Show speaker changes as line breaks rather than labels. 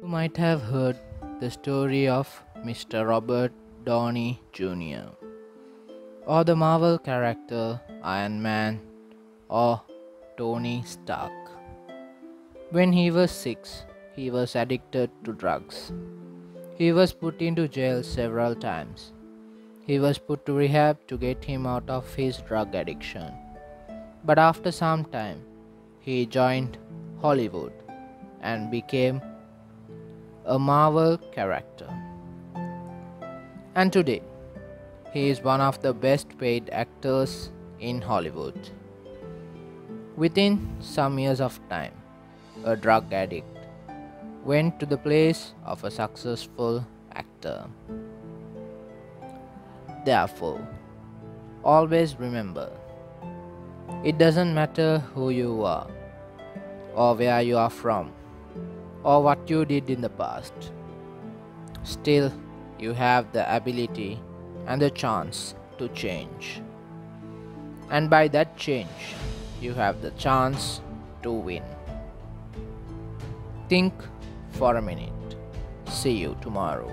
You might have heard the story of Mr. Robert Downey Jr. or the Marvel character Iron Man or Tony Stark. When he was six, he was addicted to drugs. He was put into jail several times. He was put to rehab to get him out of his drug addiction. But after some time, he joined Hollywood and became a Marvel character. And today, he is one of the best paid actors in Hollywood. Within some years of time, a drug addict went to the place of a successful actor. Therefore, always remember it doesn't matter who you are, or where you are from, or what you did in the past. Still, you have the ability and the chance to change. And by that change, you have the chance to win. Think for a minute. See you tomorrow.